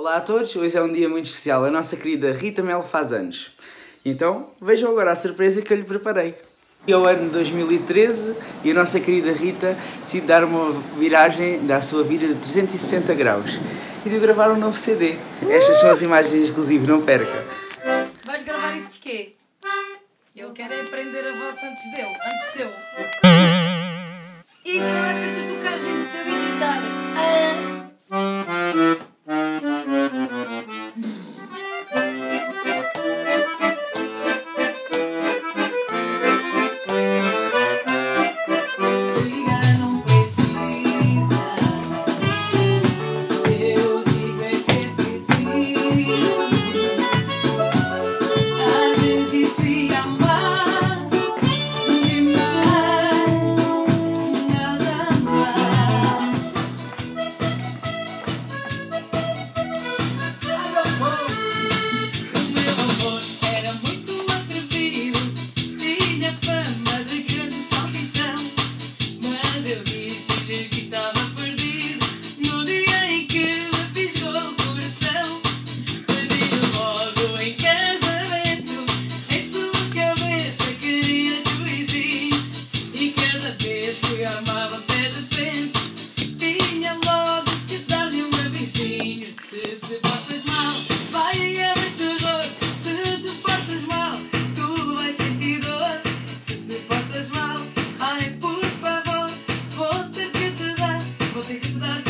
Olá a todos, hoje é um dia muito especial. A nossa querida Rita Mel faz anos. Então vejam agora a surpresa que eu lhe preparei. É o ano 2013 e a nossa querida Rita decide dar uma viragem da sua vida de 360 graus e de gravar um novo CD. Estas são as imagens exclusivas, não perca. Vais gravar isso porquê? Ele quer é aprender a voz antes dele. Antes dele. Isto see that.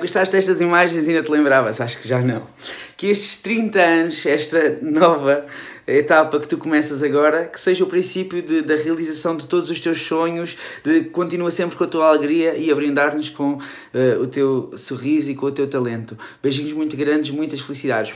gostaste destas imagens e ainda te lembravas? Acho que já não. Que estes 30 anos, esta nova etapa que tu começas agora, que seja o princípio de- da realização de todos os teus sonhos, de continua sempre com a tua alegria e a brindar-nos com eh, o teu sorriso e com o teu talento. Beijinhos muito grandes, muitas felicidades.